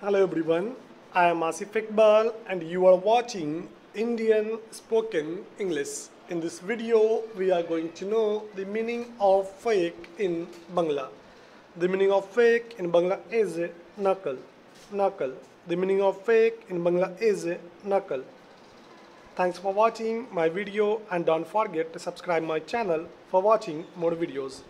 Hello everyone, I am Asif Iqbal and you are watching Indian Spoken English. In this video, we are going to know the meaning of fake in Bangla. The meaning of fake in Bangla is nakal. Nakal. The meaning of fake in Bangla is nakal. Thanks for watching my video and don't forget to subscribe my channel for watching more videos.